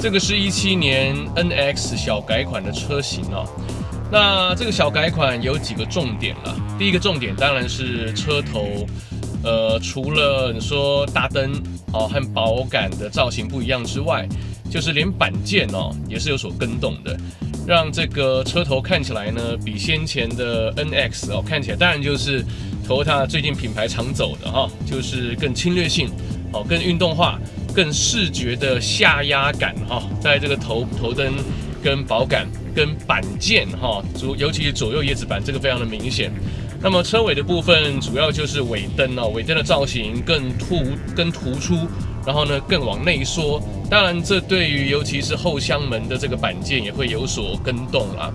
这个是一七年 NX 小改款的车型哦。那这个小改款有几个重点了。第一个重点当然是车头，呃，除了你说大灯哦和保杆的造型不一样之外，就是连板件哦也是有所跟动的。让这个车头看起来呢，比先前的 NX 哦看起来，当然就是头泰最近品牌常走的哈，就是更侵略性，哦，更运动化，更视觉的下压感哈，在这个头头灯跟保杆跟板件哈，主尤其是左右叶子板这个非常的明显。那么车尾的部分主要就是尾灯哦，尾灯的造型更突更突出。然后呢，更往内缩，当然这对于尤其是后箱门的这个板件也会有所跟动啦。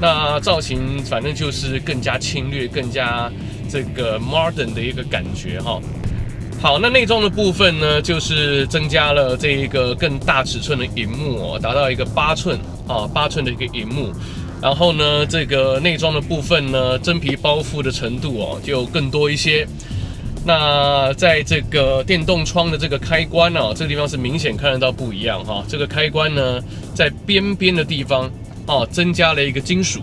那造型反正就是更加侵略、更加这个 modern 的一个感觉哈。好，那内装的部分呢，就是增加了这一个更大尺寸的荧幕哦，达到一个八寸啊八寸的一个荧幕。然后呢，这个内装的部分呢，真皮包覆的程度哦，就更多一些。那在这个电动窗的这个开关呢，这个地方是明显看得到不一样哈。这个开关呢，在边边的地方哦，增加了一个金属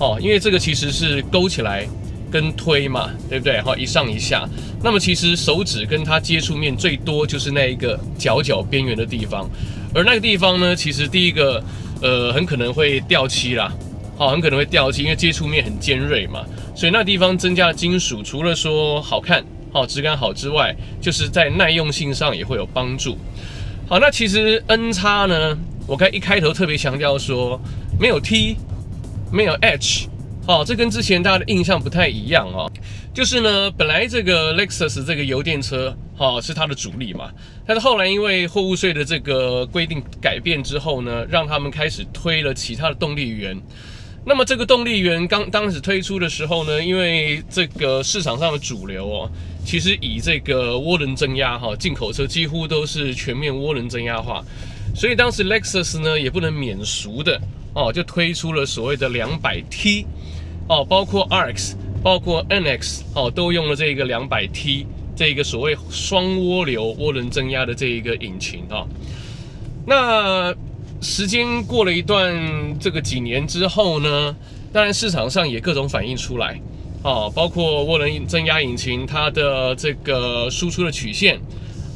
哦，因为这个其实是勾起来跟推嘛，对不对？哈，一上一下。那么其实手指跟它接触面最多就是那一个角角边缘的地方，而那个地方呢，其实第一个呃很可能会掉漆啦，好，很可能会掉漆，因为接触面很尖锐嘛，所以那地方增加了金属，除了说好看。好，质感好之外，就是在耐用性上也会有帮助。好，那其实 N 叉呢，我刚一开头特别强调说，没有 T，没有 H，哦，这跟之前大家的印象不太一样哦。就是呢，本来这个 Lexus 这个油电车，好是它的主力嘛，但是后来因为货物税的这个规定改变之后呢，让他们开始推了其他的动力源。那么这个动力源刚当时推出的时候呢，因为这个市场上的主流哦。其实以这个涡轮增压哈，进口车几乎都是全面涡轮增压化，所以当时 Lexus 呢也不能免俗的哦，就推出了所谓的两百 T 哦，包括 RX，包括 NX 哦，都用了这个两百 T 这个所谓双涡流涡轮增压的这一个引擎哦。那时间过了一段这个几年之后呢，当然市场上也各种反应出来。哦，包括涡轮增压引擎，它的这个输出的曲线，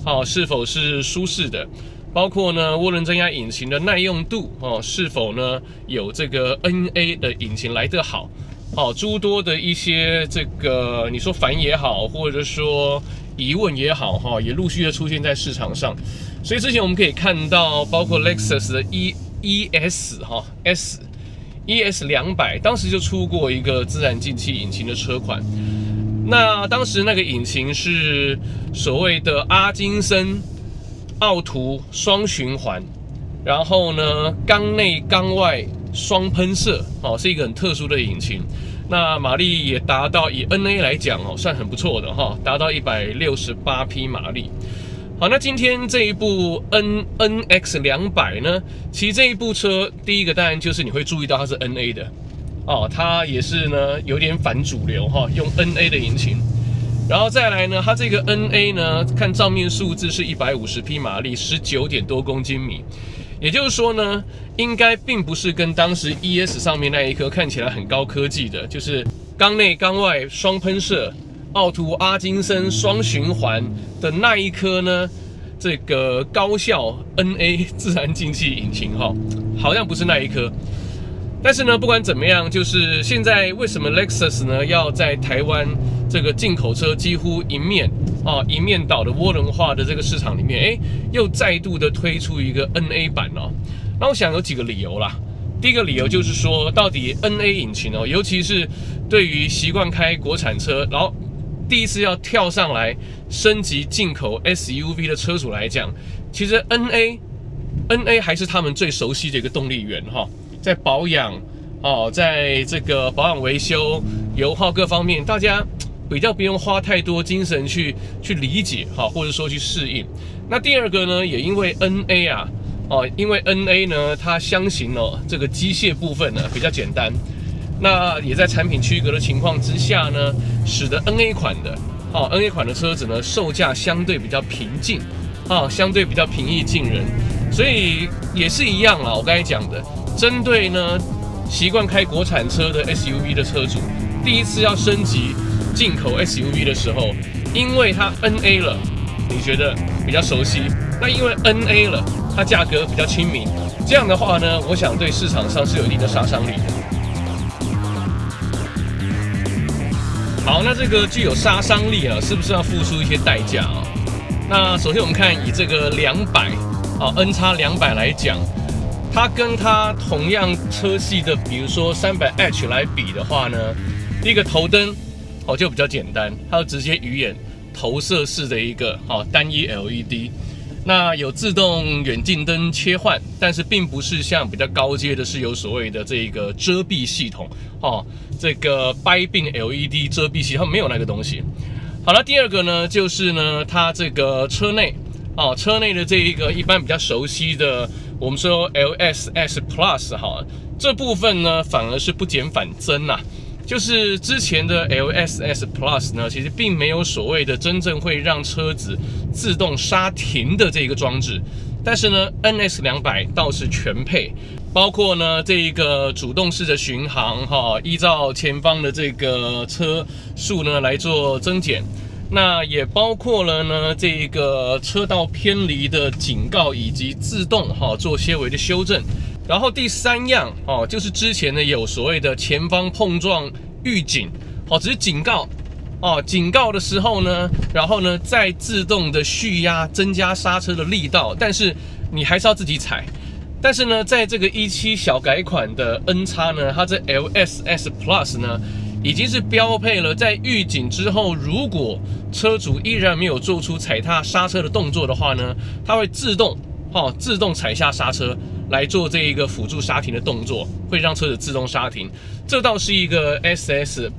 哦，是否是舒适的？包括呢，涡轮增压引擎的耐用度，哦，是否呢有这个 NA 的引擎来得好？哦，诸多的一些这个你说烦也好，或者说疑问也好，哈，也陆续的出现在市场上。所以之前我们可以看到，包括 Lexus 的 E ES 哈 S。ES 两百当时就出过一个自然进气引擎的车款，那当时那个引擎是所谓的阿金森奥图双循环，然后呢缸内缸外双喷射，哦，是一个很特殊的引擎。那马力也达到以 NA 来讲哦，算很不错的哈，达到一百六十八匹马力。好，那今天这一部 N N X 两百呢？其实这一部车，第一个当然就是你会注意到它是 N A 的哦，它也是呢有点反主流哈，用 N A 的引擎。然后再来呢，它这个 N A 呢，看账面数字是一百五十匹马力，十九点多公斤米，也就是说呢，应该并不是跟当时 E S 上面那一颗看起来很高科技的，就是缸内缸外双喷射。奥图阿金森双循环的那一颗呢？这个高效 NA 自然进气引擎哈，好像不是那一颗。但是呢，不管怎么样，就是现在为什么 Lexus 呢要在台湾这个进口车几乎一面啊一面倒的涡轮化的这个市场里面，哎，又再度的推出一个 NA 版哦？那我想有几个理由啦。第一个理由就是说，到底 NA 引擎哦，尤其是对于习惯开国产车，然后第一次要跳上来升级进口 SUV 的车主来讲，其实 NA NA 还是他们最熟悉的一个动力源哈，在保养哦，在这个保养维修、油耗各方面，大家比较不用花太多精神去去理解哈，或者说去适应。那第二个呢，也因为 NA 啊哦，因为 NA 呢，它相形哦这个机械部分呢比较简单。那也在产品区隔的情况之下呢，使得 NA 款的哦 NA 款的车子呢，售价相对比较平静，啊，相对比较平易近人，所以也是一样啊。我刚才讲的，针对呢习惯开国产车的 SUV 的车主，第一次要升级进口 SUV 的时候，因为它 NA 了，你觉得比较熟悉，那因为 NA 了，它价格比较亲民，这样的话呢，我想对市场上是有一定的杀伤力的。好，那这个具有杀伤力啊，是不是要付出一些代价啊？那首先我们看以这个两百啊 N 叉两百来讲，它跟它同样车系的，比如说三百 H 来比的话呢，第一个头灯哦就比较简单，它有直接鱼眼投射式的一个哦单一 LED。那有自动远近灯切换，但是并不是像比较高阶的，是有所谓的这个遮蔽系统哦，这个掰并 LED 遮蔽系统没有那个东西。好了，第二个呢，就是呢，它这个车内哦，车内的这一个一般比较熟悉的，我们说 LSS Plus 哈，这部分呢反而是不减反增呐。就是之前的 LSS Plus 呢，其实并没有所谓的真正会让车子自动刹停的这个装置，但是呢，NS 两百倒是全配，包括呢这一个主动式的巡航哈，依照前方的这个车速呢来做增减，那也包括了呢这个车道偏离的警告以及自动哈做些微的修正。然后第三样哦，就是之前呢有所谓的前方碰撞预警，哦，只是警告，哦，警告的时候呢，然后呢再自动的蓄压增加刹车的力道，但是你还是要自己踩。但是呢，在这个一七小改款的 N 叉呢，它这 LSS Plus 呢，已经是标配了，在预警之后，如果车主依然没有做出踩踏刹车的动作的话呢，它会自动，哦，自动踩下刹车。来做这一个辅助刹停的动作，会让车子自动刹停。这倒是一个 S S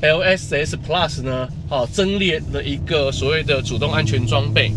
L S S Plus 呢，好增列的一个所谓的主动安全装备。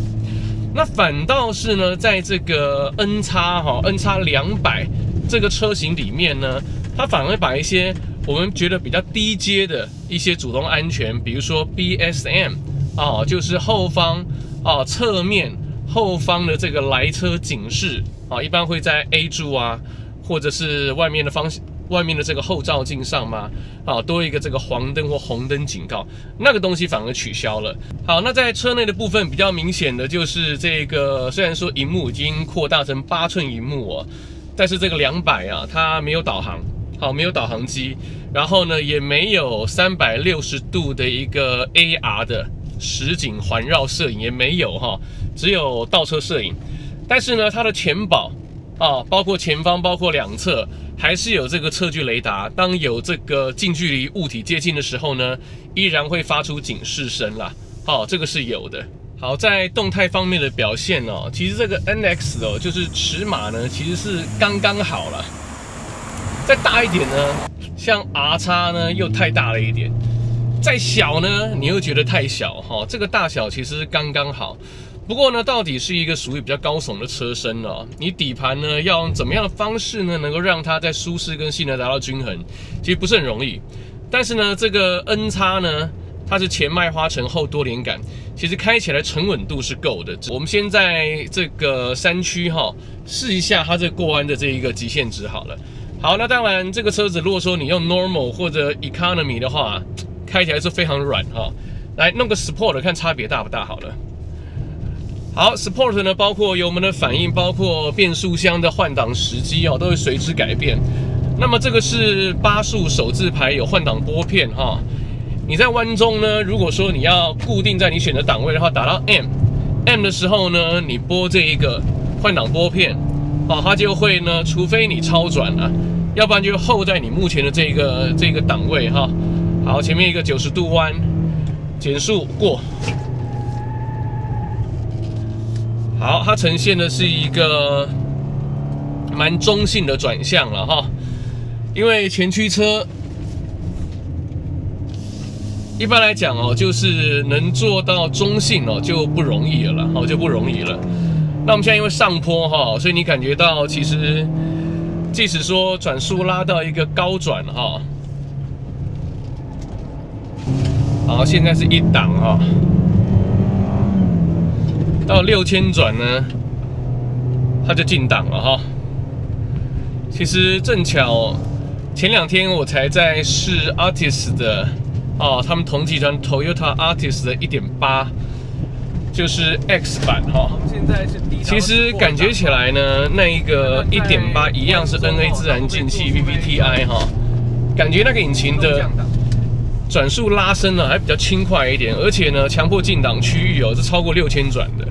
那反倒是呢，在这个 N 叉哈 N 叉两百这个车型里面呢，它反而把一些我们觉得比较低阶的一些主动安全，比如说 B S M 啊，就是后方啊侧面后方的这个来车警示。啊，一般会在 A 柱啊，或者是外面的方向外面的这个后照镜上嘛，啊，多一个这个黄灯或红灯警告，那个东西反而取消了。好，那在车内的部分比较明显的就是这个，虽然说荧幕已经扩大成八寸荧幕哦，但是这个两百啊，它没有导航，好，没有导航机，然后呢，也没有三百六十度的一个 AR 的实景环绕摄影，也没有哈，只有倒车摄影。但是呢，它的前保啊，包括前方，包括两侧，还是有这个测距雷达。当有这个近距离物体接近的时候呢，依然会发出警示声啦。哦，这个是有的。好，在动态方面的表现哦，其实这个 NX 哦，就是尺码呢，其实是刚刚好了。再大一点呢，像 R 叉呢，又太大了一点；再小呢，你又觉得太小哈。这个大小其实刚刚好。不过呢，到底是一个属于比较高耸的车身哦，你底盘呢要用怎么样的方式呢，能够让它在舒适跟性能达到均衡，其实不是很容易。但是呢，这个 N 叉呢，它是前麦花臣后多连杆，其实开起来沉稳度是够的。我们先在这个山区哈试一下它这过弯的这一个极限值好了。好，那当然这个车子如果说你用 Normal 或者 Economy 的话，开起来是非常软哈。来弄个 Sport 看差别大不大好了。好，support 呢，包括油门的反应，包括变速箱的换挡时机哦，都会随之改变。那么这个是八速手自排，有换挡拨片哈。你在弯中呢，如果说你要固定在你选择档位的话，打到 M，M 的时候呢，你拨这一个换挡拨片，哦，它就会呢，除非你超转了，要不然就后在你目前的这个这个档位哈。好，前面一个九十度弯，减速过。好它呈现的是一个蛮中性的转向了哈。因为前驱车一般来讲哦就是能做到中性哦就不容易了好就不容易了。那我们现在因为上坡哈所以你感觉到其实即使说转速拉到一个高转哈好现在是一档哈。到六千转呢，它就进档了哈。其实正巧前两天我才在试 Artist 的哦，他们同集团 Toyota Artist 的1.8，就是 X 版哈。现在是其实感觉起来呢，那一个一点八一样是 NA 自然进气 VVTi 哈，感觉那个引擎的。转速拉伸呢还比较轻快一点，而且呢强迫进档区域哦是超过六千转的，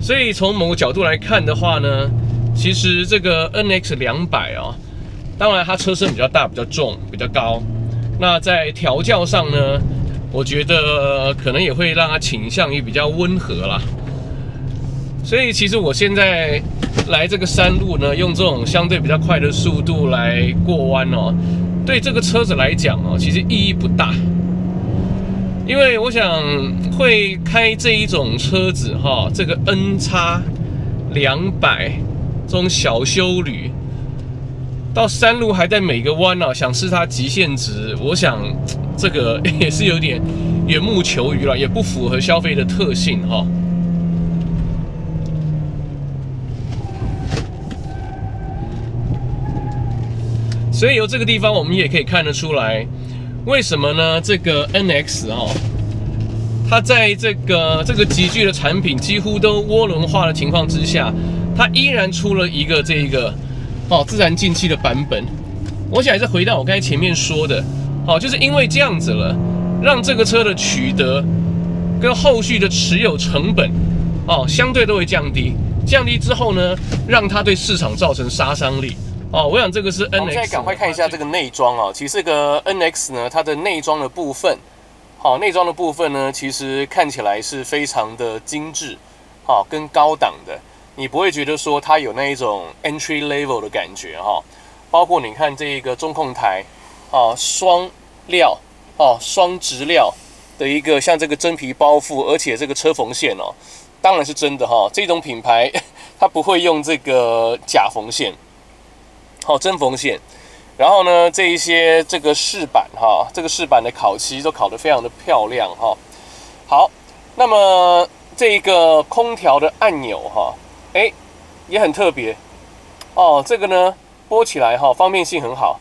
所以从某个角度来看的话呢，其实这个 NX 两百啊，当然它车身比较大、比较重、比较高，那在调教上呢，我觉得可能也会让它倾向于比较温和啦。所以其实我现在来这个山路呢，用这种相对比较快的速度来过弯哦。对这个车子来讲哦，其实意义不大，因为我想会开这一种车子哈，这个 N 叉两百这种小修旅，到山路还在每个弯呢，想试它极限值，我想这个 也是有点缘木求鱼了，也不符合消费的特性哈。所以由这个地方，我们也可以看得出来，为什么呢？这个 NX 哦，它在这个这个极具的产品几乎都涡轮化的情况之下，它依然出了一个这个哦自然进气的版本。我想还是回到我刚才前面说的，哦，就是因为这样子了，让这个车的取得跟后续的持有成本哦相对都会降低。降低之后呢，让它对市场造成杀伤力。哦，我想这个是 N X。我们现在赶快看一下这个内装啊。其实这个 N X 呢，它的内装的部分，好，内装的部分呢，其实看起来是非常的精致，好，跟高档的，你不会觉得说它有那一种 entry level 的感觉哈。包括你看这一个中控台，啊，双料，哦，双直料的一个像这个真皮包覆，而且这个车缝线哦，当然是真的哈。这种品牌 它不会用这个假缝线。好，真缝线，然后呢，这一些这个饰板哈，这个饰板的烤漆都烤得非常的漂亮哈。好，那么这一个空调的按钮哈，哎，也很特别哦。这个呢，拨起来哈，方便性很好。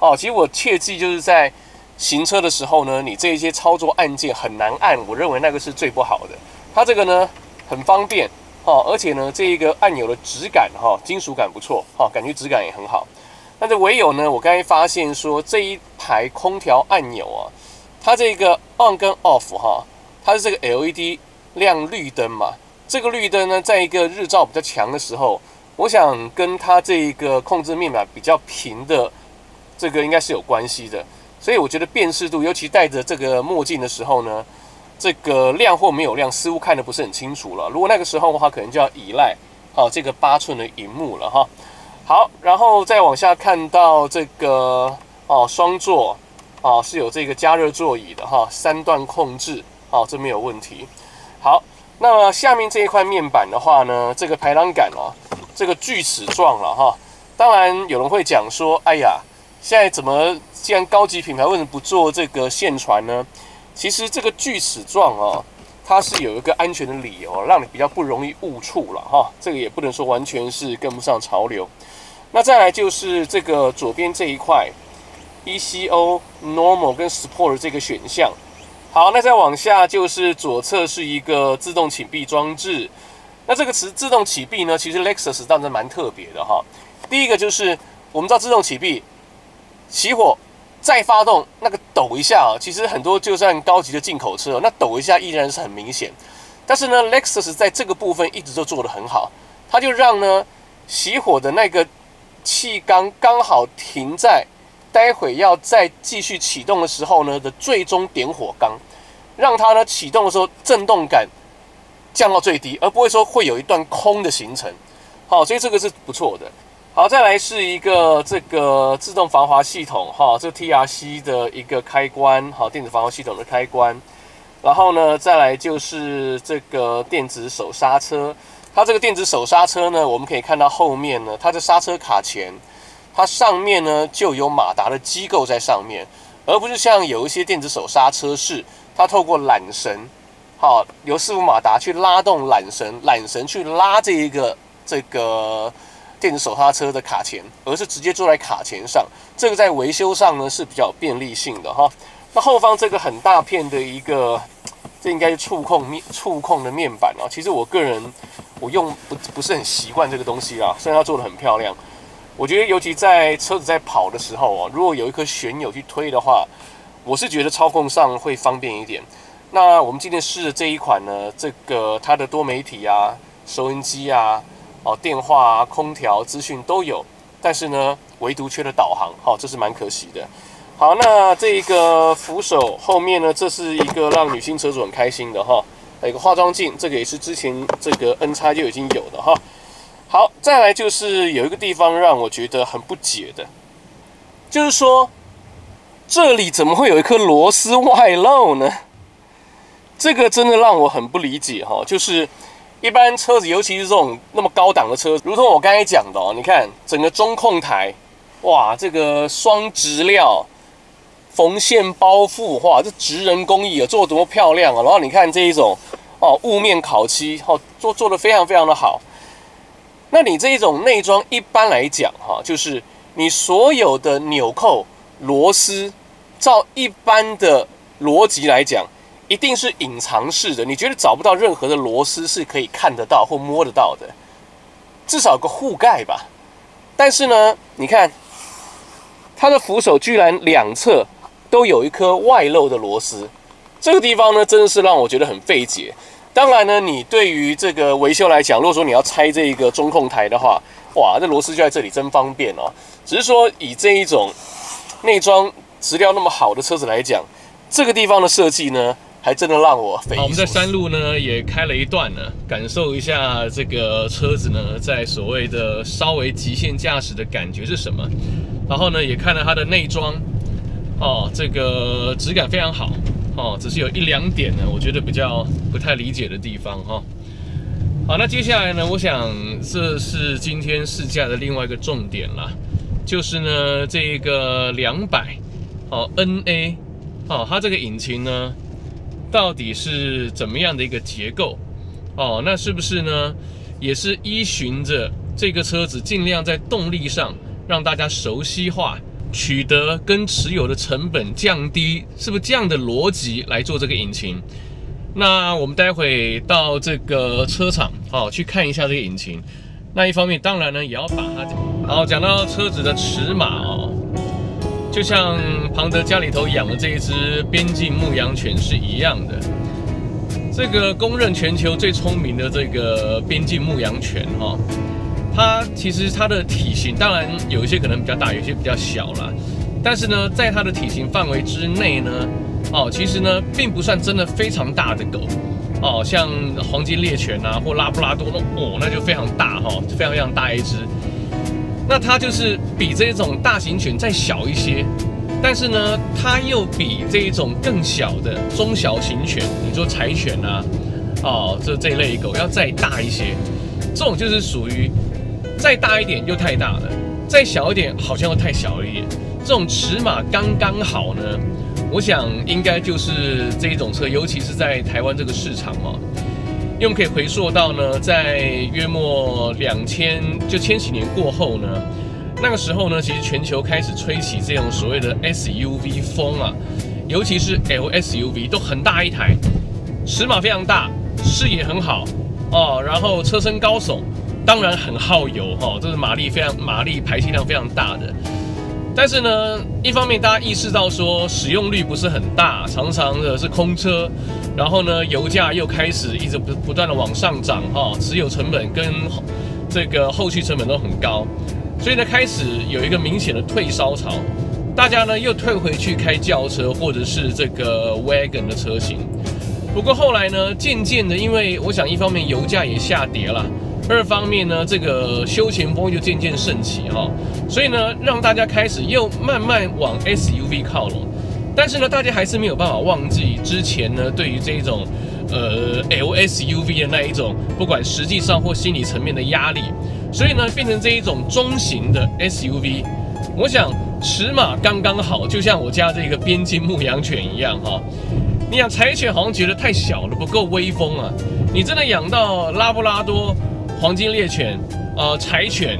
哦，其实我切记就是在行车的时候呢，你这一些操作按键很难按，我认为那个是最不好的。它这个呢，很方便。哦，而且呢，这一个按钮的质感哈，金属感不错，哈，感觉质感也很好。但是唯有呢，我刚才发现说这一排空调按钮啊，它这个 on 跟 off 哈，它是这个 LED 亮绿灯嘛。这个绿灯呢，在一个日照比较强的时候，我想跟它这一个控制面板比较平的这个应该是有关系的。所以我觉得辨识度，尤其戴着这个墨镜的时候呢。这个亮或没有亮，似乎看得不是很清楚了。如果那个时候的话，可能就要依赖啊这个八寸的荧幕了哈。好，然后再往下看到这个哦，双座啊是有这个加热座椅的哈，三段控制啊，这没有问题。好，那么下面这一块面板的话呢，这个排挡杆哦，这个锯齿状了哈。当然有人会讲说，哎呀，现在怎么既然高级品牌为什么不做这个线传呢？其实这个锯齿状哦，它是有一个安全的理由，让你比较不容易误触了哈。这个也不能说完全是跟不上潮流。那再来就是这个左边这一块，ECO、Normal 跟 Sport 这个选项。好，那再往下就是左侧是一个自动启闭装置。那这个词自动启闭呢，其实 Lexus 当真蛮特别的哈。第一个就是我们知道自动启闭，起火。再发动那个抖一下啊，其实很多就算高级的进口车，那抖一下依然是很明显。但是呢，Lexus 在这个部分一直都做得很好，它就让呢熄火的那个气缸刚好停在待会要再继续启动的时候呢的最终点火缸，让它呢启动的时候震动感降到最低，而不会说会有一段空的行程。好，所以这个是不错的。好，再来是一个这个自动防滑系统哈，这 TRC 的一个开关，好，电子防滑系统的开关。然后呢，再来就是这个电子手刹车。它这个电子手刹车呢，我们可以看到后面呢，它的刹车卡钳，它上面呢就有马达的机构在上面，而不是像有一些电子手刹车是它透过缆绳，好由四伏马达去拉动缆绳，缆绳去拉这一个这个电子手刹车的卡钳，而是直接坐在卡钳上。这个在维修上呢是比较便利性的哈。那后方这个很大片的一个，这应该是触控面触控的面板啊。其实我个人我用不不是很习惯这个东西啊，虽然它做的很漂亮。我觉得，尤其在车子在跑的时候啊，如果有一颗旋钮去推的话，我是觉得操控上会方便一点。那我们今天试的这一款呢，这个它的多媒体啊、收音机啊、哦电话、空调资讯都有，但是呢，唯独缺了导航，好，这是蛮可惜的。好，那这一个扶手后面呢，这是一个让女性车主很开心的哈，有一个化妆镜，这个也是之前这个 N 叉就已经有的哈。好，再来就是有一个地方让我觉得很不解的，就是说这里怎么会有一颗螺丝外露呢？这个真的让我很不理解哈。就是一般车子，尤其是这种那么高档的车，如同我刚才讲的哦，你看整个中控台，哇，这个双直料缝线包覆，哇，这直人工艺啊，做多漂亮啊！然后你看这一种哦，雾面烤漆，哦，做做的非常非常的好。那你这一种内装，一般来讲，哈，就是你所有的纽扣、螺丝，照一般的逻辑来讲，一定是隐藏式的。你觉得找不到任何的螺丝是可以看得到或摸得到的，至少有个护盖吧。但是呢，你看它的扶手居然两侧都有一颗外露的螺丝，这个地方呢，真的是让我觉得很费解。当然呢，你对于这个维修来讲，如果说你要拆这一个中控台的话，哇，这螺丝就在这里，真方便哦。只是说以这一种内装质量那么好的车子来讲，这个地方的设计呢，还真的让我匪夷所思。我们在山路呢也开了一段呢，感受一下这个车子呢在所谓的稍微极限驾驶的感觉是什么。然后呢也看了它的内装，哦，这个质感非常好。哦，只是有一两点呢，我觉得比较不太理解的地方哈。好，那接下来呢，我想这是今天试驾的另外一个重点啦，就是呢这个两百哦 NA 哦，它这个引擎呢到底是怎么样的一个结构哦？那是不是呢也是依循着这个车子尽量在动力上让大家熟悉化？取得跟持有的成本降低，是不是这样的逻辑来做这个引擎？那我们待会到这个车厂，好去看一下这个引擎。那一方面，当然呢，也要把它。好，讲到车子的尺码哦，就像庞德家里头养的这一只边境牧羊犬是一样的。这个公认全球最聪明的这个边境牧羊犬哈。它其实它的体型当然有一些可能比较大，有些比较小啦。但是呢，在它的体型范围之内呢，哦，其实呢并不算真的非常大的狗，哦，像黄金猎犬啊或拉布拉多那哦，那就非常大哈，非常非常大一只。那它就是比这种大型犬再小一些，但是呢，它又比这一种更小的中小型犬，你说柴犬啊，哦，这这类狗要再大一些，这种就是属于。再大一点又太大了，再小一点好像又太小了一点。这种尺码刚刚好呢，我想应该就是这一种车，尤其是在台湾这个市场嘛。因为我们可以回溯到呢，在约莫两千就千禧年过后呢，那个时候呢，其实全球开始吹起这种所谓的 SUV 风啊，尤其是 LSUV 都很大一台，尺码非常大，视野很好哦，然后车身高耸。当然很耗油哈，这是马力非常马力排气量非常大的。但是呢，一方面大家意识到说使用率不是很大，常常的是空车，然后呢油价又开始一直不不断的往上涨哈，持有成本跟这个后续成本都很高，所以呢开始有一个明显的退烧潮，大家呢又退回去开轿车或者是这个 wagon 的车型。不过后来呢，渐渐的，因为我想一方面油价也下跌了。二方面呢，这个休闲风就渐渐盛起哈，所以呢，让大家开始又慢慢往 SUV 靠拢。但是呢，大家还是没有办法忘记之前呢，对于这一种呃 LSUV 的那一种，不管实际上或心理层面的压力，所以呢，变成这一种中型的 SUV。我想尺码刚刚好，就像我家这个边境牧羊犬一样哈。你养柴犬好像觉得太小了，不够威风啊。你真的养到拉布拉多、黄金猎犬、呃柴犬、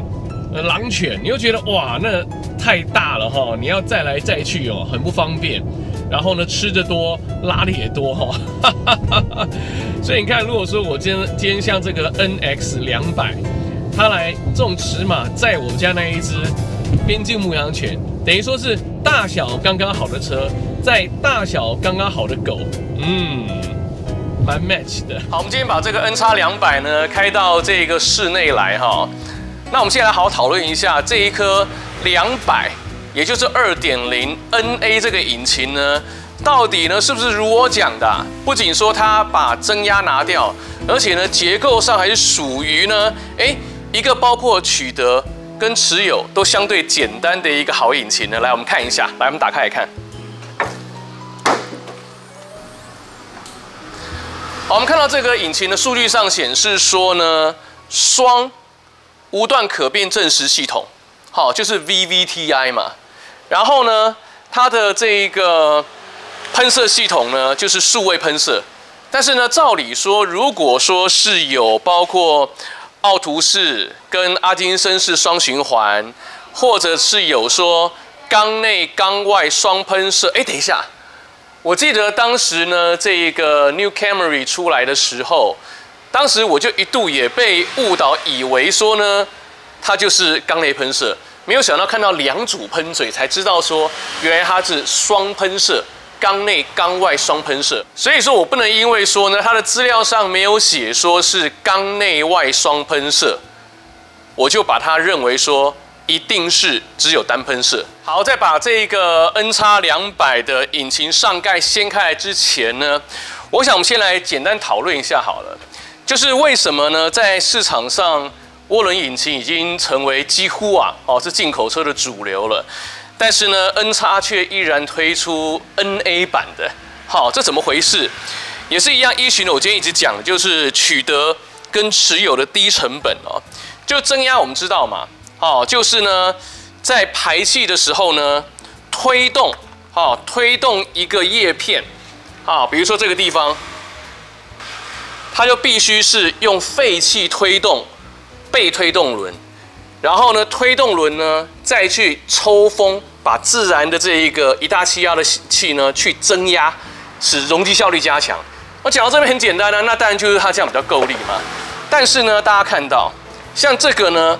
呃狼犬，你又觉得哇，那太大了哈，你要再来再去哦，很不方便。然后呢，吃的多，拉的也多哈。所以你看，如果说我今天今天像这个 NX 两百，它来这种尺码载我们家那一只边境牧羊犬，等于说是大小刚刚好的车，在大小刚刚好的狗，嗯，蛮 match 的。好，我们今天把这个 N 叉两百呢开到这个室内来哈。那我们现在来好好讨论一下这一颗两百，也就是二点零 NA 这个引擎呢，到底呢是不是如我讲的？不仅说它把增压拿掉，而且呢结构上还是属于呢，哎，一个包括取得跟持有都相对简单的一个好引擎呢。来，我们看一下，来，我们打开来看。我们看到这个引擎的数据上显示说呢，双无段可变正时系统，好，就是 VVTi 嘛。然后呢，它的这一个喷射系统呢，就是数位喷射。但是呢，照理说，如果说是有包括奥图式跟阿金森式双循环，或者是有说缸内缸外双喷射，哎，等一下，我记得当时呢，这一个 New Camry 出来的时候。当时我就一度也被误导，以为说呢，它就是缸内喷射，没有想到看到两组喷嘴，才知道说原来它是双喷射，缸内缸外双喷射。所以说我不能因为说呢，它的资料上没有写说是缸内外双喷射，我就把它认为说一定是只有单喷射。好，在把这个 N 叉两百的引擎上盖掀开来之前呢，我想我们先来简单讨论一下好了。就是为什么呢？在市场上，涡轮引擎已经成为几乎啊，哦是进口车的主流了。但是呢，N 叉却依然推出 NA 版的。好，这怎么回事？也是一样，依循我今天一直讲的，就是取得跟持有的低成本哦。就增压，我们知道嘛，哦，就是呢，在排气的时候呢，推动，哦，推动一个叶片，好，比如说这个地方。它就必须是用废气推动被推动轮，然后呢，推动轮呢再去抽风，把自然的这一个一大气压的气呢去增压，使容积效率加强。我讲到这边很简单呢，那当然就是它这样比较够力嘛。但是呢，大家看到像这个呢，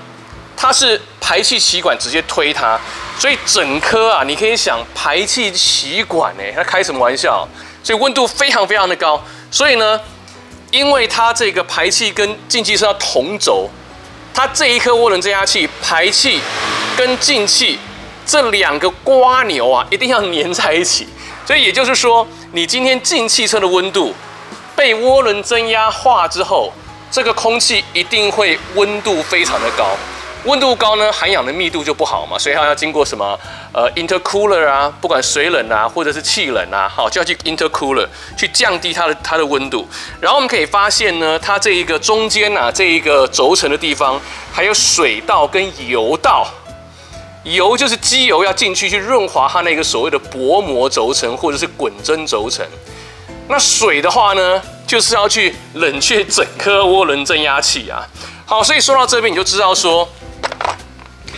它是排气气管直接推它，所以整颗啊，你可以想排气气管哎，它开什么玩笑？所以温度非常非常的高，所以呢。因为它这个排气跟进气是要同轴，它这一颗涡轮增压器排气跟进气这两个瓜牛啊，一定要粘在一起。所以也就是说，你今天进汽车的温度被涡轮增压化之后，这个空气一定会温度非常的高。温度高呢，含氧的密度就不好嘛，所以它要经过什么呃 intercooler 啊，不管水冷啊，或者是气冷啊，好就要去 intercooler 去降低它的它的温度。然后我们可以发现呢，它这一个中间呐，这一个轴承的地方还有水道跟油道，油就是机油要进去去润滑它那个所谓的薄膜轴承或者是滚针轴承。那水的话呢，就是要去冷却整颗涡轮增压器啊。好，所以说到这边你就知道说。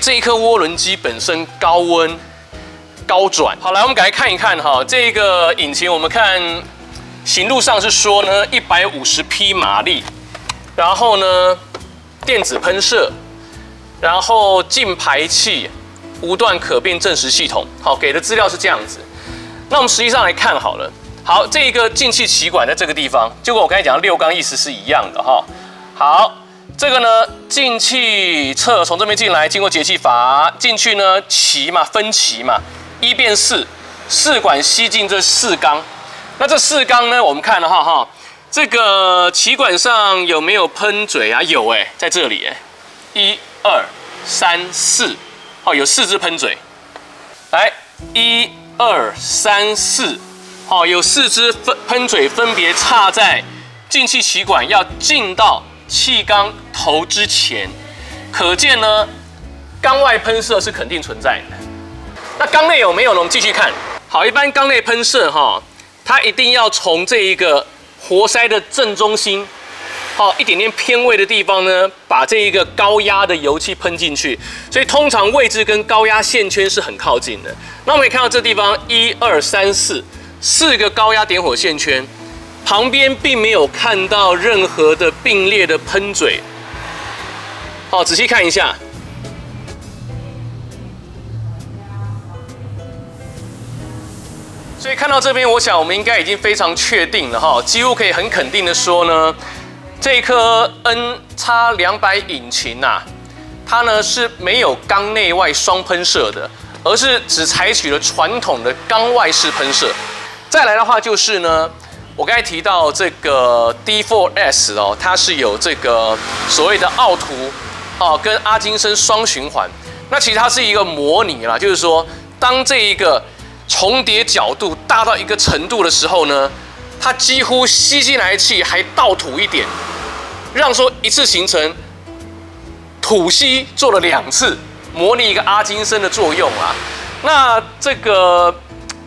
这一颗涡轮机本身高温高转，好来，我们赶快看一看哈，这个引擎我们看行路上是说呢，一百五十匹马力，然后呢电子喷射，然后进排气无段可变正时系统，好给的资料是这样子。那我们实际上来看好了，好这一个进气气管在这个地方，就跟我刚才讲的六缸意思是一样的哈。好。这个呢，进气侧从这边进来，经过节气阀进去呢，齐嘛，分齐嘛，一变四，四管吸进这四缸。那这四缸呢，我们看的话哈，这个气管上有没有喷嘴啊？有哎，在这里哎，一二三四，哦，有四支喷嘴。来，一二三四，好，有四支分喷嘴分别插在进气气管要进到。气缸头之前，可见呢，缸外喷射是肯定存在的。那缸内有没有呢？我们继续看。好，一般缸内喷射哈，它一定要从这一个活塞的正中心，好一点点偏位的地方呢，把这一个高压的油气喷进去。所以通常位置跟高压线圈是很靠近的。那我们可以看到这地方一二三四四个高压点火线圈，旁边并没有看到任何的并列的喷嘴。好，仔细看一下。所以看到这边，我想我们应该已经非常确定了哈，几乎可以很肯定的说呢，这颗 N 叉两百引擎呐，它呢是没有缸内外双喷射的，而是只采取了传统的缸外式喷射。再来的话就是呢，我刚才提到这个 D4S 哦，它是有这个所谓的奥图哦跟阿金森双循环，那其实它是一个模拟啦，就是说当这一个重叠角度大到一个程度的时候呢，它几乎吸进来气还倒吐一点，让说一次形成吐吸做了两次，模拟一个阿金森的作用啊。那这个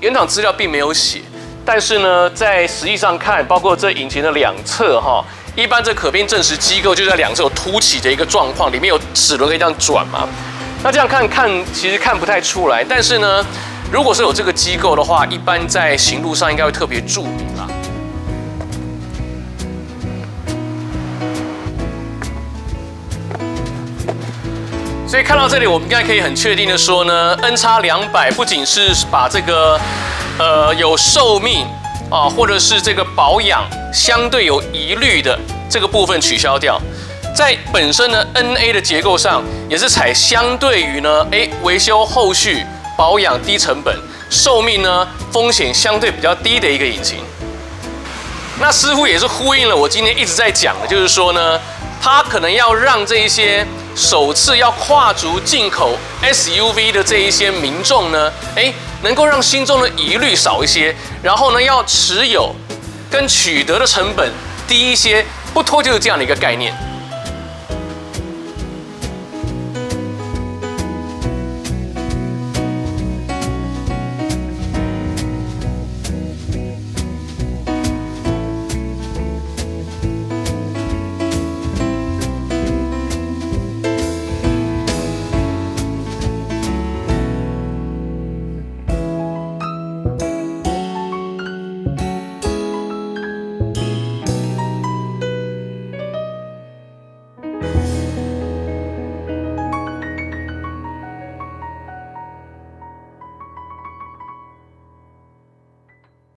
原厂资料并没有写，但是呢，在实际上看，包括这引擎的两侧哈，一般这可变证实机构就在两侧有凸起的一个状况，里面有齿轮可以这样转嘛。那这样看看其实看不太出来，但是呢。如果是有这个机构的话，一般在行路上应该会特别注明啦。所以看到这里，我们应该可以很确定的说呢，N 叉两百不仅是把这个呃有寿命啊，或者是这个保养相对有疑虑的这个部分取消掉，在本身呢 NA 的结构上，也是采相对于呢，哎维修后续。保养低成本，寿命呢风险相对比较低的一个引擎。那似乎也是呼应了我今天一直在讲的，就是说呢，它可能要让这一些首次要跨足进口 SUV 的这一些民众呢，哎，能够让心中的疑虑少一些，然后呢，要持有跟取得的成本低一些，不脱就是这样的一个概念。